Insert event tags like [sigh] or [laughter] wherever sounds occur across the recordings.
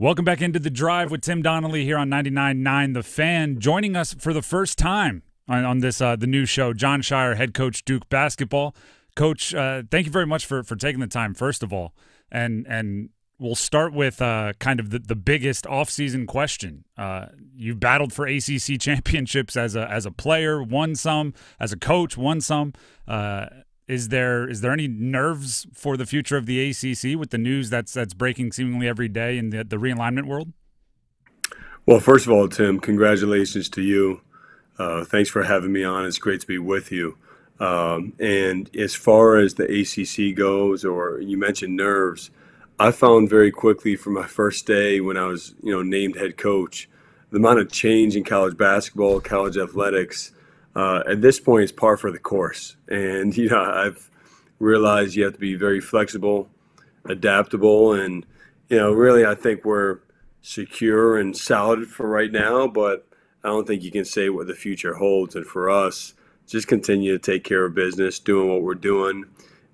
Welcome back into the drive with Tim Donnelly here on 99.9 The Fan. Joining us for the first time on, on this uh, the new show, Jon Scheyer, head coach Duke basketball. Coach, uh, thank you very much for for taking the time. First of all, and and we'll start with uh, kind of the, the biggest offseason question. Uh, you've battled for ACC [laughs] championships as a as a player, won some as a coach, won some. Is there is there any nerves for the future of the ACC with the news that's that's breaking seemingly every day in the the realignment world? Well, first of all, Tim, congratulations to you. Uh, thanks for having me on. It's great to be with you. Um, and as far as the ACC goes, or you mentioned nerves, I found very quickly from my first day when I was, you know, named head coach, the amount of change in college basketball, college athletics uh, at this point it's par for the course. And [laughs] you know, I've realized you have to be very flexible, adaptable, and you know, really, I think we're secure and solid for right now. But I don't think you can say what the future holds. And for us, just continue to take care of business, doing what we're doing,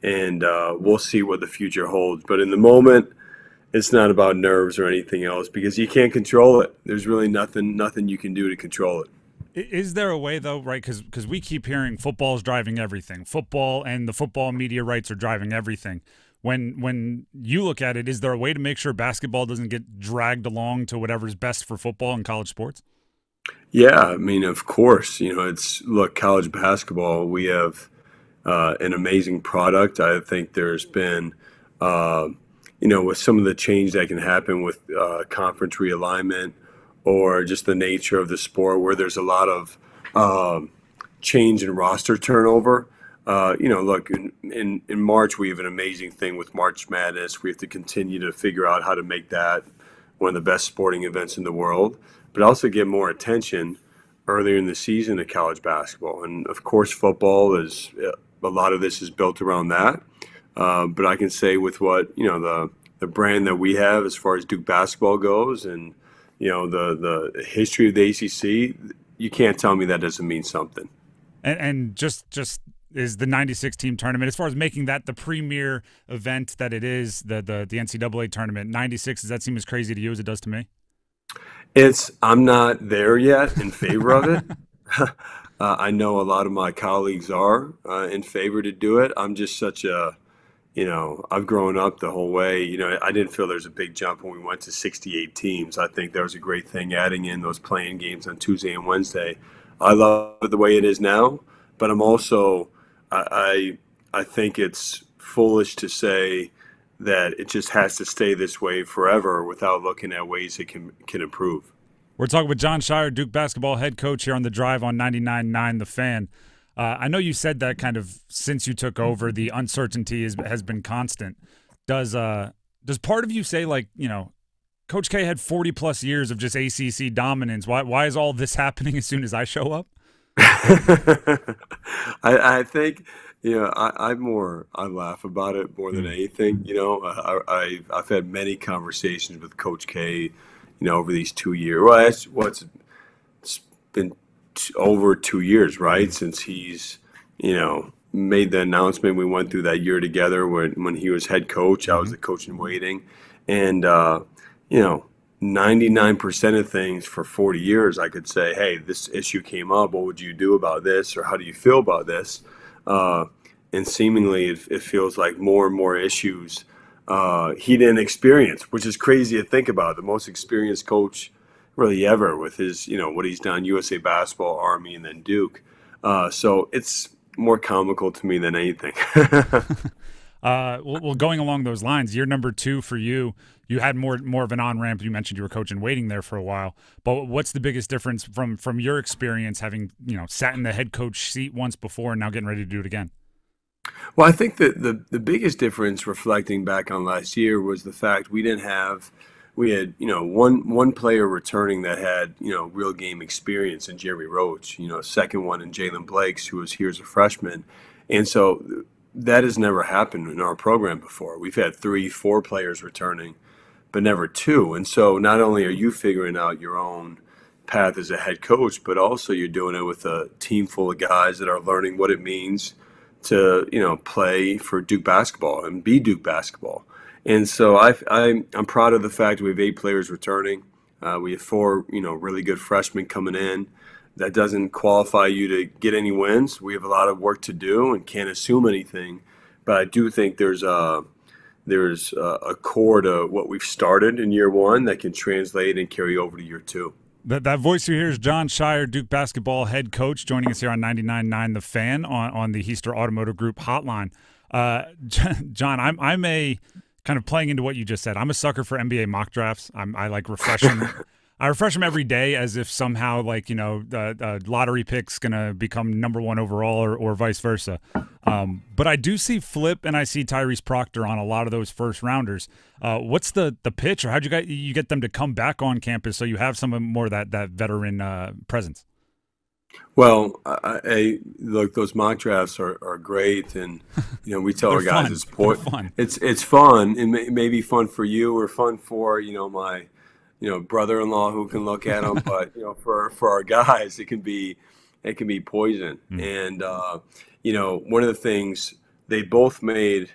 and uh, we'll see what the future holds. But in the moment it's not about nerves or anything else because you can't control it. There's really nothing nothing you can do to control it. Is there a way though, right? Because because we keep hearing football's driving everything. Football and the football media rights are driving everything. When when you look at it, is there a way to make sure basketball doesn't get dragged along to whatever's best for football and college sports? Yeah, I mean, of course. You know, it's look college basketball. We have uh, an amazing product. I think there's been. Uh, you know, with some of the change that can happen with uh, conference realignment, or just the nature of the sport where there's a lot of um, change in roster turnover. Uh, you know, look, in, in, in, March, we have an amazing thing with March Madness. We have to continue to figure out how to make that one of the best sporting events in the world, but also get more attention earlier in the season to college basketball. And of course, football is a lot of this is built around that. Uh, but I can say with what, you know, the, the brand that we have as far as Duke basketball goes and you know the the history of the ACC, you can't tell me that doesn't mean something. And, and just just is the 96 team tournament as far as making that the premier event that it is the the the NCAA tournament 96 does that seem as crazy to you as it does to me? It's I'm not there yet in favor of it. [laughs] Uh, I know a lot of my colleagues are uh, in favor to do it. I'm just such a you know, I've grown up the whole way. You know, I didn't feel there's a big jump when we went to 68 teams. I think that was a great thing adding in those playing games on Tuesday and Wednesday. I love the way it is now, but I'm also, I, I, I think it's foolish to say that it just has to stay this way forever without looking at ways it can can improve. We're talking with Jon Scheyer, Duke basketball head coach here on the drive on 99.9 The Fan. Uh, I know you said that kind of since you took over, the uncertainty is, has been constant. Does uh does part of you say like you know, Coach K had forty plus years of just ACC dominance. Why why is all this [laughs] happening as soon as I show up? [laughs] I, I think you know I, I more I laugh about it more than hmm. anything. You know I, I I've had many conversations with Coach K. You know over these two years. Well, it's, well, it's, it's been over two years, right? Since he's, you know, made the announcement. We went through that year together when, when he was head coach. I was the coach in waiting. And, uh, you know, 99% of things for 40 years, I could say, hey, this issue came up. What would you do about this? Or how do you feel about this? Uh, and seemingly it, it, feels like more and more issues uh, he didn't experience, which is crazy to think about. The most experienced coach really ever with his, you know, what he's done, USA Basketball, Army, and then Duke. Uh, so it's more comical to me than anything. [laughs] [laughs] uh, well, well, going along those lines, year number two for you, you had more more of an on ramp. You mentioned you were coaching waiting there for a while. But what's the biggest difference from from your experience having you know sat in the head coach seat once before and now getting ready to do it again? Well, I think that the the biggest difference, reflecting back on last year, was the fact we didn't have we had you know one one player returning that had you know real game experience in Jeremy Roach. You know, second one in Jaylen Blakes, who was here as a freshman, and so that has never happened in our program before. We've had three, four players returning, but never two. And so not only are you figuring out your own path as a head coach, but also you're doing it with a team full of guys that are learning what it means to you know play for Duke basketball and be Duke basketball And so I, I I'm proud of the fact we have eight players returning. Uh, we have four, you know, really good freshmen coming in. That doesn't qualify you to get any wins. We have a lot of work to do and can't assume anything. But I do think there's a there's a, a core to what we've started in year one that can translate and carry over to year two. That, that voice you hear is Jon Scheyer, Duke basketball head coach, joining us here on 99.9 The Fan on, on the Heister Automotive Group hotline. Uh, [laughs] Jon, I'm, I'm a kind of playing into what you just said. I'm a sucker for NBA mock drafts. I'm, I like refreshing [laughs] I refresh them every day as if somehow like you know the uh, uh, lottery pick's gonna become number one overall or, or vice versa. Um, but I do see Flip and I see Tyrese Proctor on a lot of those first rounders. Uh, what's the the pitch or how'd you get you get them to come back on campus so you have some more that that veteran uh, presence? Well, I, I, look, those mock drafts are, are great, and you know we tell [laughs] our guys fun. it's po- it's it's fun. It may, it may be fun for you or fun for you know my you know brother-in-law who can look at them, [laughs] but you know for for our guys it can be it can be poison. Mm. And uh, you know one of the things they both made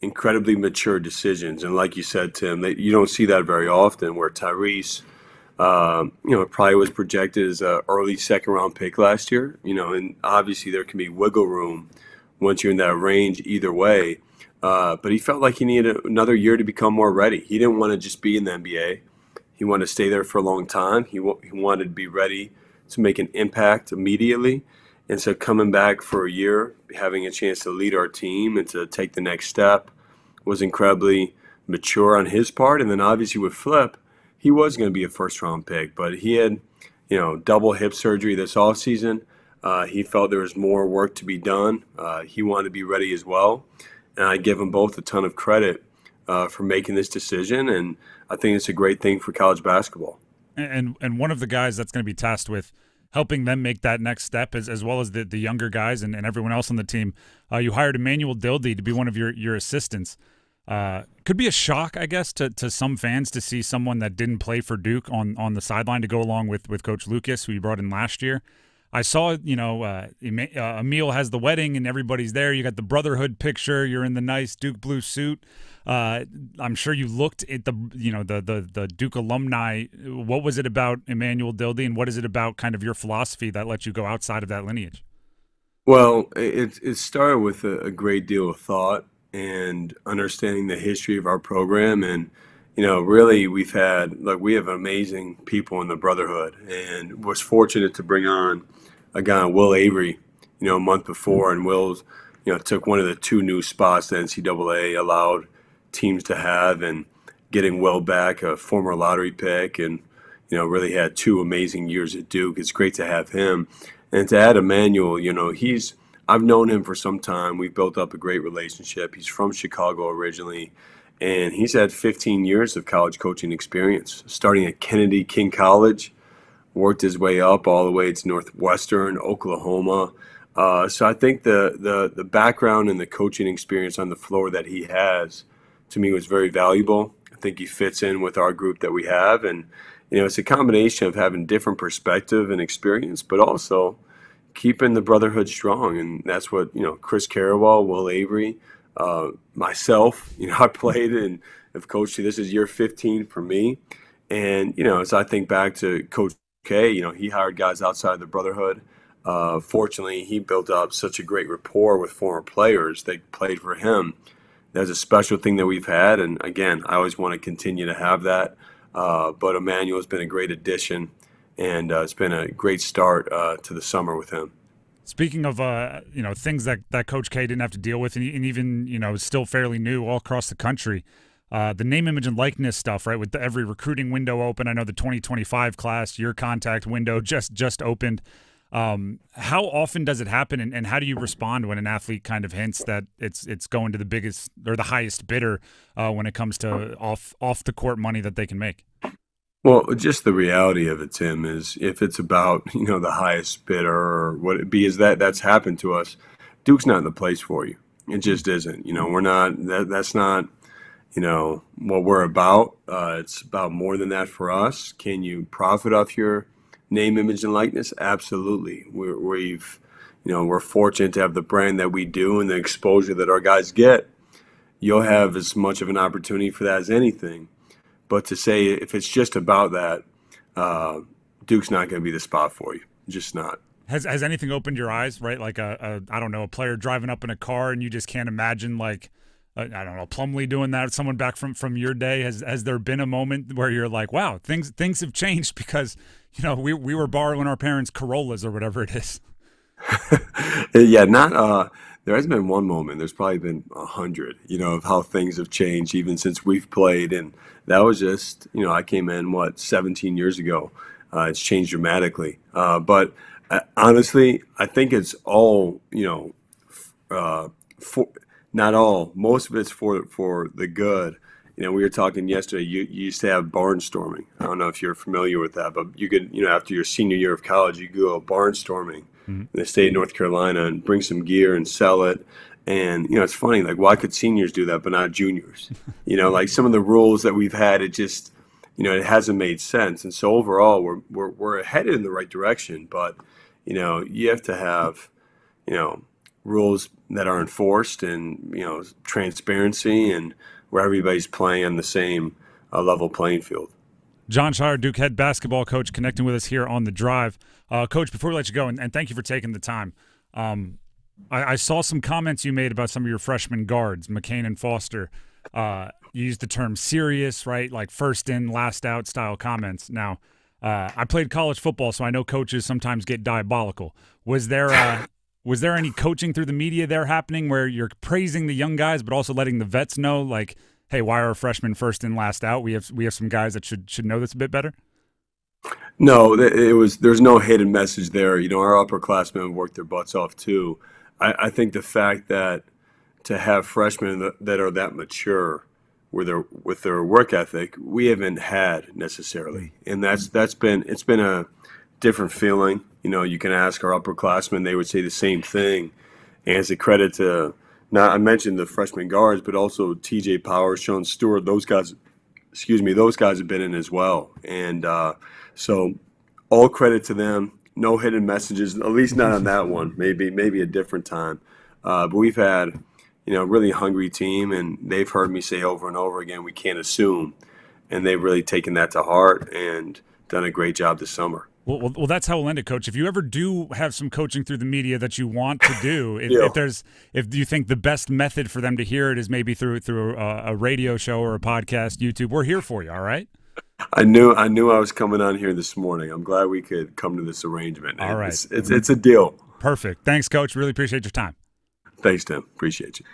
incredibly mature decisions, and like you said, Tim, they, you don't see that very often. Where Tyrese, um, you know, it probably was projected as an early second round pick last year. You know, and obviously there can be wiggle room once you're in that range either way. Uh, but he felt like he needed another year to become more ready. He didn't want to just be in the NBA. He wanted to stay there for a long time. He, w- he wanted to be ready to make an impact immediately. And so coming back for a year, having a chance to lead our team and to take the next step was incredibly mature on his part. And then obviously with Flip, he was going to be a first round pick, but he had, you know, double hip surgery this offseason. Uh, he felt there was more work to be done. Uh, he wanted to be ready as well. And I give them both a ton of credit uh, for making this decision. And I think it's a great thing for college basketball. And and one of the guys that's going to be tasked with helping them make that next step, as, as well as the, the younger guys and, and everyone else on the team, uh, you hired Emmanuel Dildy to be one of your, your assistants. Uh, could be a shock, I guess, to, to some fans to see someone that didn't play for Duke on, on the sideline to go along with, with Coach Lucas, who you brought in last year. I saw, you know, uh, uh Emil has the wedding and everybody's there. You got the brotherhood picture. You're in the nice Duke blue suit. Uh, I'm sure you looked at the you know the the the Duke alumni. What was it about Emmanuel Dildy, and what is it about kind of your philosophy that lets you go outside of that lineage? Well, it it started with a, a great deal of thought and understanding the history of our program. And you know, really, we've had like we have amazing people in the Brotherhood, and was fortunate to bring on a guy, Will Avery, you know, a month before, and Will's, you know, took one of the two new spots the NCAA allowed teams to have, and getting Will back, a former lottery pick, and you know really had two amazing years at Duke. It's great to have him, and to add Emmanuel, you know he's I've known him for some time. We've built up a great relationship. He's from Chicago originally, and he's had 15 years of college coaching experience, starting at Kennedy King College, worked his way up all the way to Northwestern, Oklahoma. Uh, so I think the, the the background and the coaching experience on the floor that he has to me was very valuable. I think he fits in with our group that we have, and you know, it's a combination of having different perspective and experience, but also keeping the brotherhood strong, and that's what you know. Chris Carrawell, Will Avery, uh, myself, [laughs] you know, I played and have coached. This is year 15 for me, and you know, as I think back to Coach K, you know, he hired guys outside the brotherhood. Uh, fortunately, he built up such a great rapport with former players that played for him that's a special thing that we've had. And again, I always want to continue to have that. Uh, but Emmanuel has been a great addition, and uh, it's been a great start uh, to the summer with him. Speaking of uh, you know things that, that Coach K didn't have to deal with, and, and even you know still fairly new all across the country, uh, the name, image, and likeness stuff, right? With the, every recruiting window open, I know the 2025 class, your contact window [laughs] just just opened. Um, how often does it happen, and, and, how do you respond when an athlete kind of hints that it's it's going to the biggest or the highest bidder uh, when it comes to off off the court money that they can make? Well, just the reality of it, Tim, is if it's about [laughs] you know the highest bidder or what it be, is that that's happened to us. Duke's not in the place for you. It just isn't. You know, we're not. That, that's not. You know what we're about. Uh, it's about more than that for us. Can you profit off your name, image, and likeness? Absolutely. We're, we've, you know, we're fortunate to have the brand that we do and the exposure that our guys get. you'll have as much of an opportunity for that as anything. But to say if it's just about that, uh, Duke's not going to be the spot for you. Just not. Has has anything opened your eyes? Right, like a, a I don't know a player driving up in a car and you just can't imagine like uh, I don't know Plumlee doing that. Someone back from from your day. Has has there been a moment where you're like, wow, things things have changed because you know we we were borrowing our parents' Corollas or whatever it is. [laughs] yeah, not uh there hasn't been one moment. There's probably been a hundred, you know, of how things have changed even since we've played. And that was just, you know, I came in what 17 years ago. Uh, it's changed dramatically. Uh, but uh, honestly, I think it's all, you know, uh, for not all. Most of it's for for the good. You know, we were talking yesterday. You, you used to have barnstorming. I don't know if you're familiar with that, but you could, you know, after your senior year of college, you go barnstorming mm-hmm. in the state of North Carolina and bring some gear and sell it. And you know, it's funny. Like, why could seniors do that but not juniors? [laughs] you know, like some of the rules that we've had, it just, you know, it hasn't made sense. And so overall, we're we're we're headed in the right direction. But you know, you have to have, you know, rules that are enforced and you know transparency and where everybody's playing on the same uh, level playing field. Jon Scheyer, Duke head basketball coach, connecting with us here on the drive. Uh, coach, before we let you go, and, and thank you for taking the time. Um, I, I, saw some comments you made about some of your freshman guards, McCain and Foster. Uh, you used the term serious, right? Like first in, last out style comments. Now, uh, I played college football, so I know coaches sometimes get diabolical. Was there uh, [laughs] was there any coaching through the media there happening where you're praising the young guys, but also letting the vets know, like, hey, why are freshmen first in, last out? We have we have some guys that should should know this a bit better. No, it was there's no hidden message there. You know, our upperclassmen worked their butts off too. I, I think the fact that to have freshmen that, that are that mature with their with their work ethic, we haven't had necessarily, mm. and that's that's been it's been a different feeling. You know, you can ask our upperclassmen; they would say the same thing. And as a credit to, not I mentioned the freshman guards, but also T.J. Powers, Sean Stewart, those guys. Excuse me, those guys have been in as well, and uh, so all credit to them. No hidden messages, at least not on that one. Maybe maybe a different time. Uh, but we've had, you know, really hungry team, and they've heard me say over and over again, we can't assume, and they've really taken that to heart and done a great job this summer. Well, well, well, that's how we'll end it, Coach. If you ever do have some coaching through the media that you want to do, [laughs] if, yeah. if there's, if you think the best method for them to hear it is maybe through through a, a, radio show or a podcast, YouTube, we're here for you. All right. I knew I knew I was coming on here this morning. I'm glad we could come to this arrangement. All right, it's, it's, it's a deal. Perfect. Thanks, Coach. Really appreciate your time. Thanks, Tim. Appreciate you.